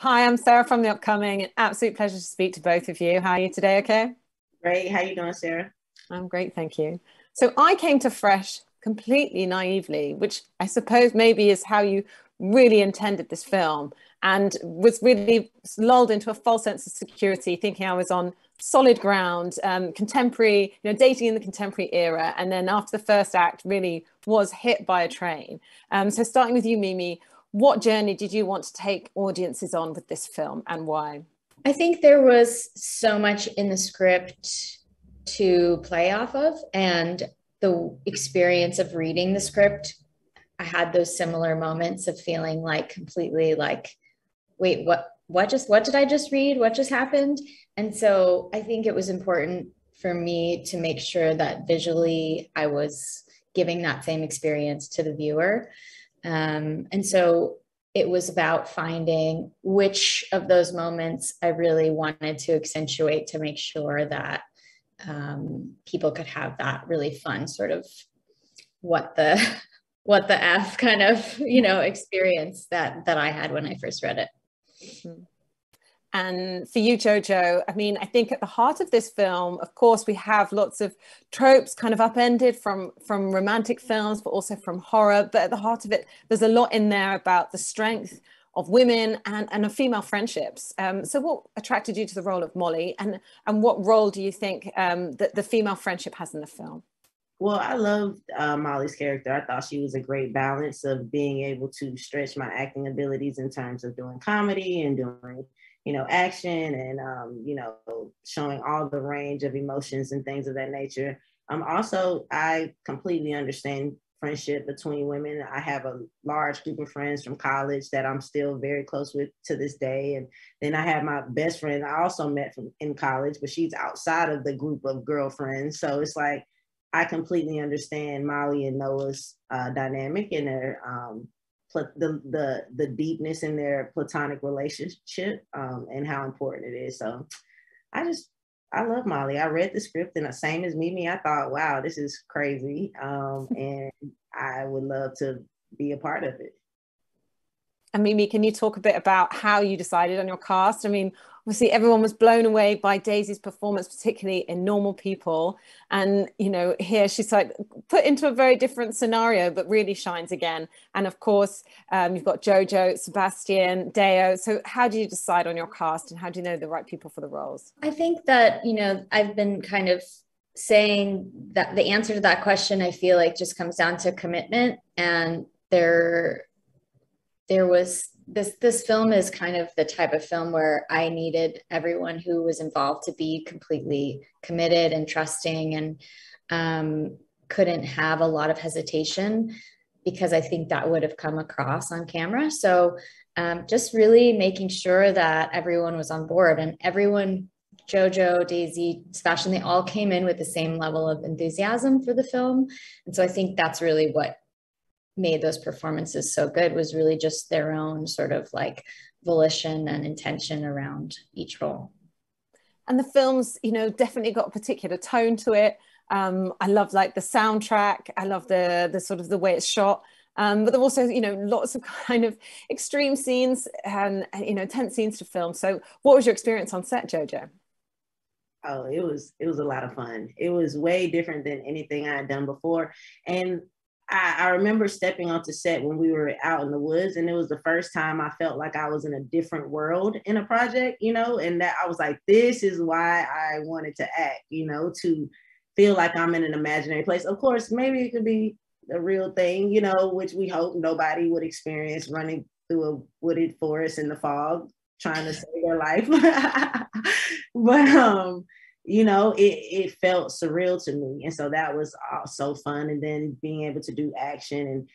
Hi, I'm Sarah from the upcoming. An absolute pleasure to speak to both of you. How are you today? Okay. Great. How are you doing, Sarah? I'm great, thank you. So I came to Fresh completely naively, which I suppose maybe is how you really intended this film, and was really lulled into a false sense of security, thinking I was on solid ground, um, contemporary, you know, dating in the contemporary era. And then after the first act, really was hit by a train. Um, so starting with you, Mimi, what journey did you want to take audiences on with this film and why? I think there was so much in the script to play off of and the experience of reading the script. I had those similar moments of feeling like completely like wait what what just what did i just read? What just happened? And so i think it was important for me to make sure that visually i was giving that same experience to the viewer um, and so it was about finding which of those moments i really wanted to accentuate to make sure that um, people could have that really fun sort of what the what the f kind of you know experience that that i had when i first read it mm-hmm. And for you jojo i mean i think at the heart of this film of course we have lots of tropes kind of upended from from romantic films but also from horror but at the heart of it there's a lot in there about the strength of women and, and of female friendships. Um, so what attracted you to the role of Molly and, and what role do you think um, that the female friendship has in the film? Well, I loved uh, Molly's character. I thought she was a great balance of being able to stretch my acting abilities in terms of doing comedy and doing, you know, action and, um, you know, showing all the range of emotions and things of that nature. Um, also, I completely understand friendship between women. I have a large group of friends from college that I'm still very close with to this day. And then I have my best friend I also met from in college, but she's outside of the group of girlfriends. So it's like I completely understand Molly and Noa's uh, dynamic and their um, the the the deepness in their platonic relationship um, and how important it is. So I just I love Molly. I read the script and the same as Mimi, I thought, wow, this is crazy. Um, and I would love to be a part of it. And Mimi, can you talk a bit about how you decided on your cast? I mean, obviously everyone was blown away by Daisy's performance, particularly in Normal People. And, you know, here she's like put into a very different scenario, but really shines again. And of course, um, you've got Jojo, Sebastian, Dayo. So how do you decide on your cast and how do you know the right people for the roles? I think that, you know, I've been kind of saying that the answer to that question, I feel like just comes down to commitment and there, there was this this film is kind of the type of film where I needed everyone who was involved to be completely committed and trusting and um, couldn't have a lot of hesitation because I think that would have come across on camera. So um, just really making sure that everyone was on board and everyone Jojo, Daisy, Sebastian, they all came in with the same level of enthusiasm for the film. And so I think that's really what made those performances so good was really just their own sort of like volition and intention around each role. And the films, you know, definitely got a particular tone to it. Um, I love like the soundtrack. I love the the sort of the way it's shot. Um, but there are also, you know, lots of kind of extreme scenes and, you know, tense scenes to film. So what was your experience on set, Jojo? Oh, it was it was a lot of fun. It was way different than anything I had done before. And I, I, remember stepping onto set when we were out in the woods, and it was the first time I felt like I was in a different world in a project, you know, and that I was like, this is why I wanted to act, you know, to feel like I'm in an imaginary place. Of course, maybe it could be a real thing, you know, which we hope nobody would experience running through a wooded forest in the fog trying to save their life. but um you know, it, it felt surreal to me. And so that was so fun. And then being able to do action and,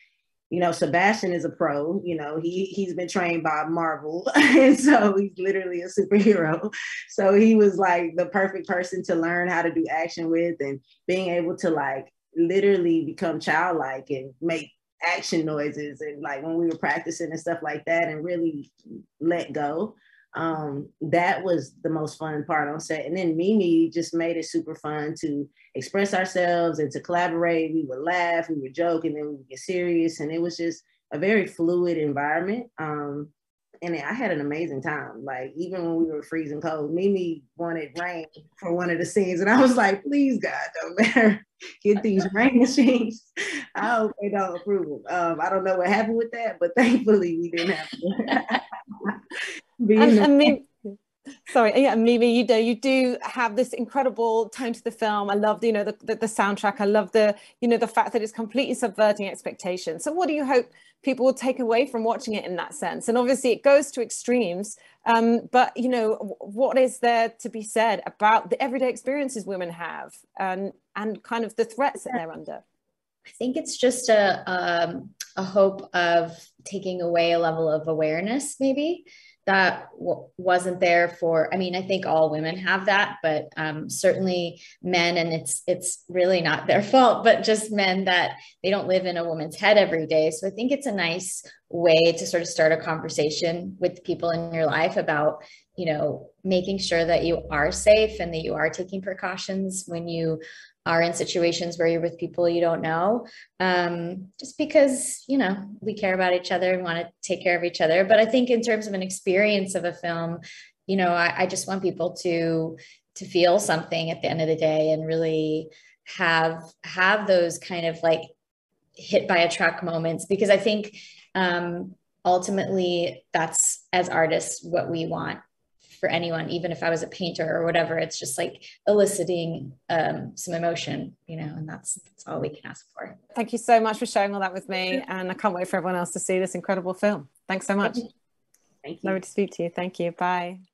you know, Sebastian is a pro, you know, he, he's been trained by Marvel. and so he's literally a superhero. So he was like the perfect person to learn how to do action with and being able to like literally become childlike and make action noises and like when we were practicing and stuff like that and really let go um, that was the most fun part on set. And then Mimi just made it super fun to express ourselves and to collaborate. We would laugh, we would joke, and then we would get serious. And it was just a very fluid environment. Um, and I had an amazing time. Like even when we were freezing cold, Mimi wanted rain for one of the scenes, and I was like, "Please, God, don't matter. Get these rain machines." I hope they don't approve. Um, I don't know what happened with that, but thankfully we didn't have to. and, and me, sorry yeah mimi you do you do have this incredible tone to the film. I love you know the, the, the soundtrack. I love the you know the fact that it's completely subverting expectations. So what do you hope people will take away from watching it in that sense? And obviously it goes to extremes um, but you know what is there to be said about the everyday experiences women have and and kind of the threats that they're under? I think it's just a um, a hope of taking away a level of awareness maybe that w- wasn't there for i mean i think all women have that but um, certainly men and it's it's really not their fault but just men that they don't live in a woman's head every day. So i think it's a nice way to sort of start a conversation with people in your life about you know making sure that you are safe and that you are taking precautions when you are in situations where you're with people you don't know um, just because you know we care about each other and want to take care of each other. But i think in terms of an experience of a film you know I, I just want people to to feel something at the end of the day and really have have those kind of like hit by a truck moments. Because i think um, ultimately that's as artists what we want for anyone, even if I was a painter or whatever. It's just like eliciting um, some emotion, you know, and that's that's all we can ask for. Thank you so much for sharing all that with me, and I can't wait for everyone else to see this incredible film. Thanks so much. Thank you. Lovely to speak to you. Thank you. Bye.